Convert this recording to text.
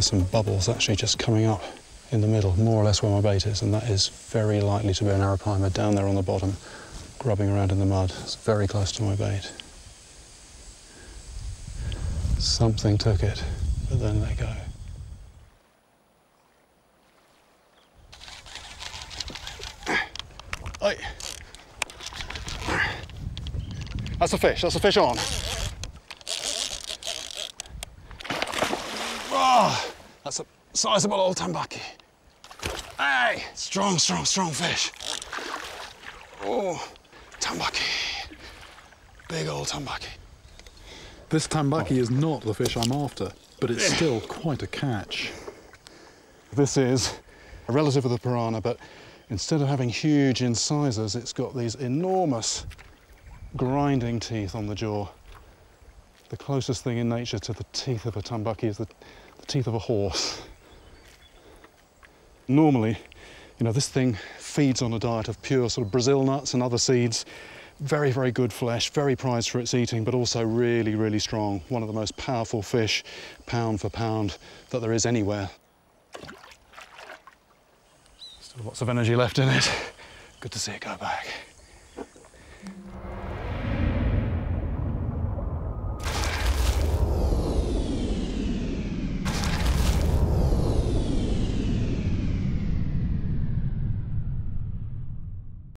There's some bubbles actually just coming up in the middle, more or less where my bait is, and that is very likely to be an arapaima down there on the bottom, grubbing around in the mud. It's very close to my bait. Something took it, but then let go. Oi. That's a fish, that's a fish on. Oh, that's a sizable old tambaqui. Hey, strong, strong, strong fish. Oh, tambaqui. Big old tambaqui. This tambaqui is not the fish I'm after, but it's still quite a catch. This is a relative of the piranha, but instead of having huge incisors, it's got these enormous grinding teeth on the jaw. The closest thing in nature to the teeth of a tambaqui is the, the teeth of a horse. Normally, you know, this thing feeds on a diet of pure sort of Brazil nuts and other seeds. Very, very good flesh, very prized for its eating, but also really, really strong. One of the most powerful fish, pound for pound, that there is anywhere. Still lots of energy left in it. Good to see it go back.